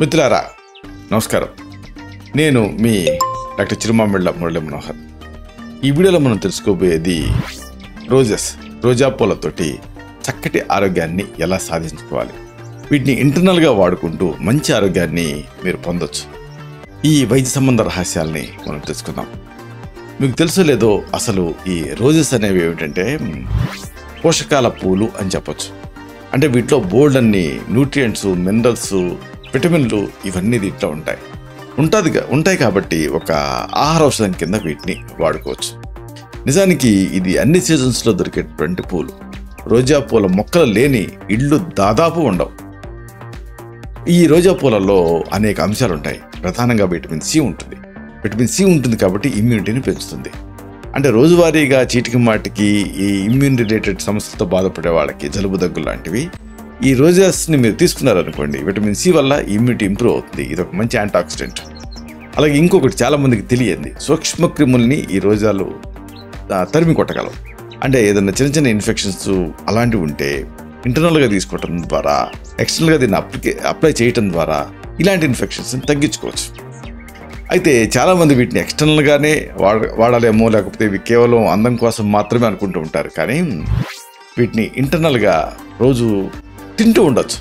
మిత్రులారా నమస్కారం. నేను మీ డాక్టర్ చిరుమామిళ్ళ మురళి మనోహర్. ఈ వీడియోలో మనం తెలుసుకోబోయేది రోజెస్ రోజా పూలతోటి చక్కటి ఆరోగ్యాన్ని ఎలా సాధించుకోవాలి? వీటిని ఇంటర్నల్గా వాడుకుంటూ మంచి ఆరోగ్యాన్ని మీరు పొందొచ్చు. ఈ వైద్య సంబంధ రహస్యాల్ని మనం తెలుసుకుందాం. మీకు తెలుసో లేదో అసలు ఈ రోజెస్ అనేవి ఏమిటంటే పోషకాల పూలు అని చెప్పొచ్చు. అంటే వీటిలో బోల్డ్ అన్ని న్యూట్రియంట్స్ మినరల్స్ విటమిన్లు ఇవన్నీ దీంట్లో ఉంటాయి. ఉంటుంది ఉంటాయి కాబట్టి ఒక ఆహార ఔషధం కింద వీటిని వాడుకోవచ్చు. నిజానికి ఇది అన్ని సీజన్స్లో దొరికేటువంటి పూలు. రోజా పూల మొక్కలు లేని ఇళ్ళు దాదాపు ఉండవు. ఈ రోజా పూలలో అనేక అంశాలు ఉంటాయి. ప్రధానంగా విటమిన్ సి ఉంటుంది. విటమిన్ సి ఉంటుంది కాబట్టి ఇమ్యూనిటీని పెంచుతుంది. అంటే రోజువారీగా చీటికి మాటికి ఈ ఇమ్యూన్ రిలేటెడ్ సమస్యలతో బాధపడే వాళ్ళకి జలుబు దగ్గు లాంటివి ఈ రోజాస్ని మీరు తీసుకున్నారనుకోండి విటమిన్ సి వల్ల ఇమ్యూనిటీ ఇంప్రూవ్ అవుతుంది. ఇది ఒక మంచి యాంటాక్సిడెంట్. అలాగే ఇంకొకటి చాలామందికి తెలియంది సూక్ష్మ క్రిముల్ని ఈ రోజాలు తరిమి కొట్టగలవు. అంటే ఏదైనా చిన్న చిన్న ఇన్ఫెక్షన్స్ అలాంటివి ఉంటే ఇంటర్నల్గా తీసుకోవటం ద్వారా ఎక్స్టర్నల్గా దీన్ని అప్లికే అప్లై చేయటం ద్వారా ఇలాంటి ఇన్ఫెక్షన్స్ని తగ్గించుకోవచ్చు. అయితే చాలామంది వీటిని ఎక్స్టర్నల్గానే వాడ వాడాలేమో లేకపోతే ఇవి కేవలం అందం కోసం మాత్రమే అనుకుంటూ ఉంటారు. కానీ వీటిని ఇంటర్నల్గా రోజు తింటూ ఉండొచ్చు.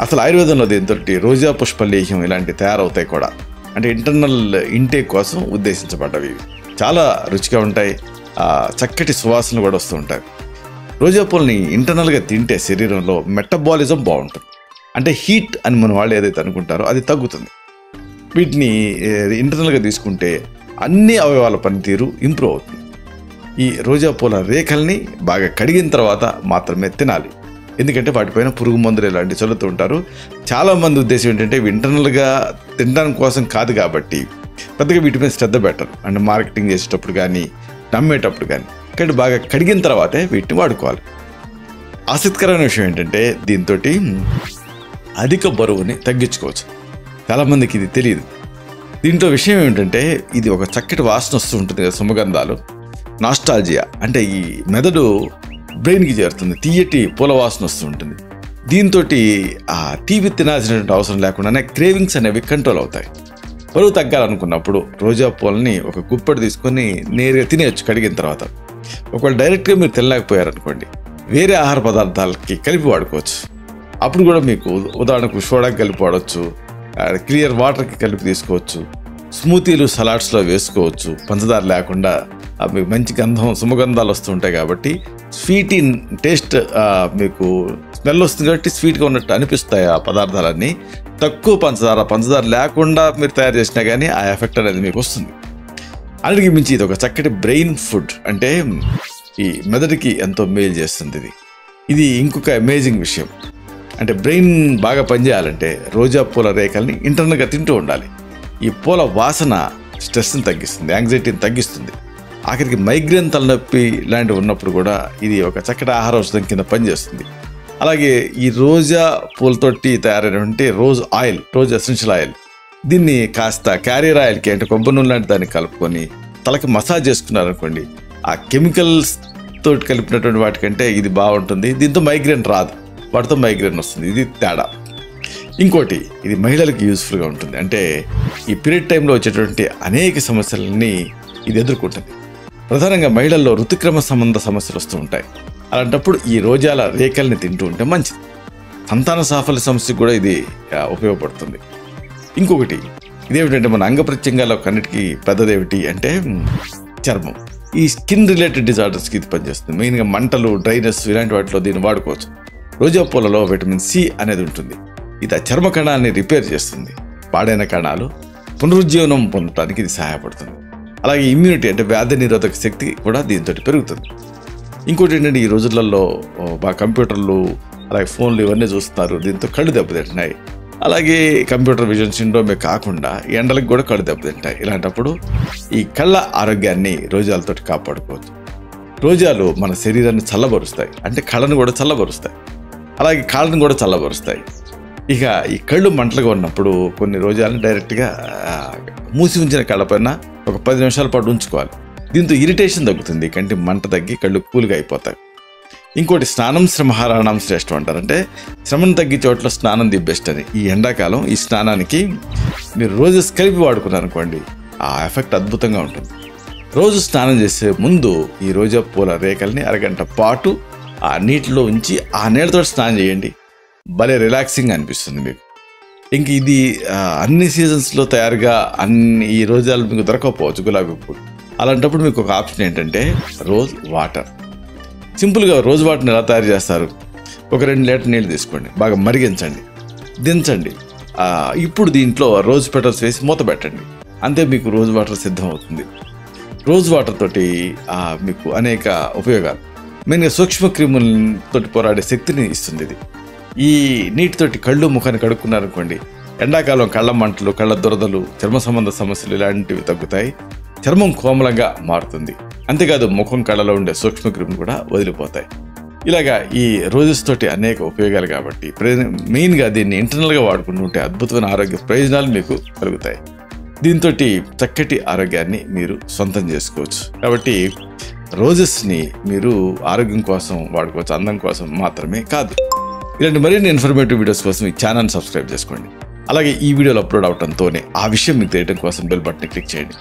అసలు ఆయుర్వేదంలో దీంతో రోజా పుష్పలేహ్యం ఇలాంటివి తయారవుతాయి కూడా. అంటే ఇంటర్నల్ ఇంటేక్ కోసం ఉద్దేశించబడ్డవి. ఇవి. చాలా రుచిగా ఉంటాయి. చక్కటి సువాసనలు కూడా వస్తూ ఉంటాయి. రోజా పూలని ఇంటర్నల్గా తింటే శరీరంలో మెటబాలిజం బాగుంటుంది. అంటే హీట్ అని మన వాళ్ళు ఏదైతే అనుకుంటారో అది తగ్గుతుంది. వీటిని ఇంటర్నల్గా తీసుకుంటే అన్ని అవయవాల పనితీరు ఇంప్రూవ్ అవుతుంది. ఈ రోజా పూల రేఖల్ని బాగా కడిగిన తర్వాత మాత్రమే తినాలి. ఎందుకంటే వాటిపైన పురుగు మందులు ఇలాంటివి చల్లుతూ ఉంటారు. చాలామంది ఉద్దేశం ఏంటంటే ఇంటర్నల్గా తినడం కోసం కాదు కాబట్టి పెద్దగా వీటి మీద శ్రద్ధ పెట్టరు. అండ్ మార్కెటింగ్ చేసేటప్పుడు కానీ నమ్మేటప్పుడు కానీ కానీ బాగా కడిగిన తర్వాతే వీటిని వాడుకోవాలి. ఆసక్తికరమైన విషయం ఏంటంటే దీంతో అధిక బరువుని తగ్గించుకోవచ్చు. చాలామందికి ఇది తెలియదు. దీంట్లో విషయం ఏమిటంటే ఇది ఒక చక్కటి వాసన వస్తూ ఉంటుంది కదా సుమగంధాలు. నాస్టాలజియా అంటే ఈ మెదడు బ్రెయిన్కి చేరుతుంది. తీయటి పూల వాసన వస్తుంటుంది. దీంతో ఆ టీవీ తినాల్సినటువంటి అవసరం లేకుండానే క్రేవింగ్స్ అనేవి కంట్రోల్ అవుతాయి. బరువు తగ్గాలనుకున్నప్పుడు రోజా పూలని ఒక గుప్పెడు తీసుకొని నేరుగా తినేయచ్చు కడిగిన తర్వాత. ఒకవేళ డైరెక్ట్గా మీరు తినలేకపోయారనుకోండి వేరే ఆహార పదార్థాలకి కలిపి వాడుకోవచ్చు. అప్పుడు కూడా మీకు ఉదాహరణకు సోడాకి కలిపి వాడచ్చు క్లియర్ వాటర్కి కలిపి తీసుకోవచ్చు స్మూతీలు సలాడ్స్లో వేసుకోవచ్చు పంచదార లేకుండా మీకు మంచి గంధం సుమగంధాలు వస్తుంటాయి కాబట్టి స్వీట్ ఇన్ టేస్ట్ మీకు స్మెల్ వస్తుంది కాబట్టి స్వీట్గా ఉన్నట్టు అనిపిస్తాయి ఆ పదార్థాలన్నీ. తక్కువ పంచదార పంచదార లేకుండా మీరు తయారు చేసినా కానీ ఆ ఎఫెక్ట్ అనేది మీకు వస్తుంది. అన్నిటికి మించి ఇది ఒక చక్కటి బ్రెయిన్ ఫుడ్ అంటే ఈ మెదడుకి ఎంతో మేలు చేస్తుంది ఇది. ఇది ఇంకొక అమేజింగ్ విషయం. అంటే బ్రెయిన్ బాగా పనిచేయాలంటే రోజా పూల రేఖల్ని ఇంటర్నల్గా తింటూ ఉండాలి. ఈ పూల వాసన స్ట్రెస్ని తగ్గిస్తుంది యాంగ్జైటీని తగ్గిస్తుంది. ఆఖరికి మైగ్రేన్ తలనొప్పి లాంటివి ఉన్నప్పుడు కూడా ఇది ఒక చక్కటి ఆహార ఔషధం కింద పనిచేస్తుంది. అలాగే ఈ రోజా పూలతోటి తయారైనటువంటి rose oil rose essential oil. దీన్ని కాస్త క్యారియర్ ఆయిల్కి అంటే కొబ్బరి నూనె లాంటి దాన్ని కలుపుకొని తలకి మసాజ్ చేసుకున్నారనుకోండి ఆ కెమికల్స్ తోటి కలిపినటువంటి వాటికంటే ఇది బాగుంటుంది. దీంతో మైగ్రేన్ రాదు. వాటితో మైగ్రేన్ వస్తుంది. ఇది తేడా. ఇంకోటి ఇది మహిళలకు యూస్ఫుల్గా ఉంటుంది. అంటే ఈ పీరియడ్ టైంలో వచ్చేటువంటి అనేక సమస్యలని ఇది ఎదుర్కొంటుంది. ప్రధానంగా మహిళల్లో ఋతుక్రమ సంబంధ సమస్యలు వస్తూ ఉంటాయి. అలాంటప్పుడు ఈ రోజాల రేఖల్ని తింటూ ఉంటే మంచిది. సంతాన సాఫల్య సమస్యకు కూడా ఇది ఉపయోగపడుతుంది. ఇంకొకటి ఇదేమిటంటే మన అంగ ప్రత్యంగాల్లో కన్నిటికీ పెద్దదేమిటి అంటే చర్మం. ఈ స్కిన్ రిలేటెడ్ డిజార్డర్స్కి ఇది పనిచేస్తుంది. మెయిన్గా మంటలు డ్రైనెస్ ఇలాంటి వాటిలో దీన్ని వాడుకోవచ్చు. రోజా పూలలో విటమిన్ సి అనేది ఉంటుంది. ఇది ఆ చర్మ కణాన్ని రిపేర్ చేస్తుంది. పాడైన కణాలు పునరుజ్జీవనం పొందడానికి ఇది సహాయపడుతుంది. అలాగే ఇమ్యూనిటీ అంటే వ్యాధి నిరోధక శక్తి కూడా దీంతో పెరుగుతుంది. ఇంకోటి ఏంటంటే ఈ రోజులలో బాగా కంప్యూటర్లు అలాగే ఫోన్లు ఇవన్నీ చూస్తున్నారు. దీంతో కళ్ళు దెబ్బతింటున్నాయి. అలాగే కంప్యూటర్ విజన్ సిండ్రోమే కాకుండా ఎండలకు కూడా కళ్ళు దెబ్బతింటాయి. ఇలాంటప్పుడు ఈ కళ్ళ ఆరోగ్యాన్ని రోజాలతో కాపాడుకోవచ్చు. రోజాలు మన శరీరాన్ని చల్లబరుస్తాయి. అంటే కళ్ళను కూడా చల్లబరుస్తాయి. అలాగే కాళ్ళను కూడా చల్లబరుస్తాయి. ఇక ఈ కళ్ళు మంటలుగా ఉన్నప్పుడు కొన్ని రోజాలను డైరెక్ట్గా మూసి ఉంచిన కళ్ళపైన ఒక పది నిమిషాల పాటు ఉంచుకోవాలి. దీంతో ఇరిటేషన్ తగ్గుతుంది. కంటి మంట తగ్గి కళ్ళు కూల్గా అయిపోతాయి. ఇంకోటి స్నానం శ్రమహారాణం శ్రేష్టం అంటారంటే శ్రమను తగ్గి చోట్ల స్నానం ది బెస్ట్ అని. ఈ ఎండాకాలం ఈ స్నానానికి మీరు రోజెస్ కలిపి వాడుకున్నారనుకోండి ఆ ఎఫెక్ట్ అద్భుతంగా ఉంటుంది. రోజు స్నానం చేసే ముందు ఈ రోజా పూల రేఖల్ని అరగంట పాటు ఆ నీటిలో ఉంచి ఆ నీళ్ళతో స్నానం చేయండి. భలే రిలాక్సింగ్ అనిపిస్తుంది మీకు. ఇంక ఇది అన్ని సీజన్స్లో తయారుగా అన్ని ఈ రోజాలు మీకు దొరకకపోవచ్చు గులాబీ పూలు అలాంటప్పుడు మీకు ఒక ఆప్షన్ ఏంటంటే రోజ్ వాటర్ సింపుల్గా రోజ్ వాటర్ని ఎలా తయారు చేస్తారు? ఒక రెండు లీటర్ నీళ్ళు తీసుకోండి బాగా మరిగించండి దించండి. ఇప్పుడు దీంట్లో రోజ్ పెటల్స్ వేసి మూత పెట్టండి. అంతే మీకు రోజ్ వాటర్ సిద్ధం అవుతుంది రోజ్ వాటర్ తోటి మీకు అనేక ఉపయోగాలు. మెయిన్గా సూక్ష్మ క్రిములతోటి పోరాడే శక్తిని ఇస్తుంది ఇది. ఈ నీటితోటి కళ్ళు ముఖాన్ని కడుక్కున్నారనుకోండి ఎండాకాలం కళ్ళ మంటలు కళ్ళ దురదలు చర్మ సంబంధ సమస్యలు ఇలాంటివి తగ్గుతాయి. చర్మం కోమలంగా మారుతుంది. అంతేకాదు ముఖం కళ్ళలో ఉండే సూక్ష్మక్రిములు కూడా వదిలిపోతాయి. ఇలాగా ఈ రోజెస్ తోటి అనేక ఉపయోగాలు కాబట్టి ప్రయోజనం- మెయిన్గా దీన్ని ఇంటర్నల్గా వాడుకుంటుంటే అద్భుతమైన ఆరోగ్య ప్రయోజనాలు మీకు కలుగుతాయి. దీంతో చక్కటి ఆరోగ్యాన్ని మీరు సొంతం చేసుకోవచ్చు. కాబట్టి రోజెస్ని మీరు ఆరోగ్యం కోసం వాడుకోవచ్చు అందం కోసం మాత్రమే కాదు. ఇలాంటి మరిన్ని ఇన్ఫర్మేటివ్ వీడియోస్ కోసం ఈ ఛానల్ సబ్స్క్రైబ్ చేసుకోండి. అలాగే ఈ వీడియోలు అప్లోడ్ అవడంతోనే ఆ విషయం మీకు తెలియడం కోసం బెల్ బటన్ క్లిక్ చేయండి.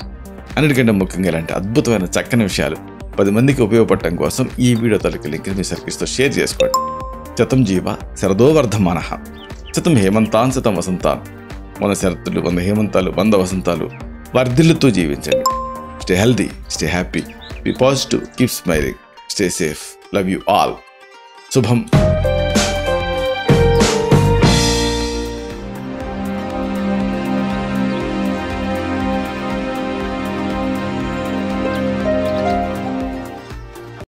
అన్నిటికంటే ముఖ్యంగా ఇలాంటి అద్భుతమైన చక్కని విషయాలు పది మందికి ఉపయోగపడటం కోసం ఈ వీడియో తలకి లింక్ మీ సర్కిస్తో షేర్ చేసుకోండి. శతం జీవ శరదో వర్ధమాన శతం హేమంతాన్ శతం వసంతాన్ వంద శరత్తులు వంద హేమంతాలు వంద వసంతాలు వర్ధిల్లుతూ జీవించండి. Stay healthy stay happy be positive keep smiling stay safe love you all శుభం.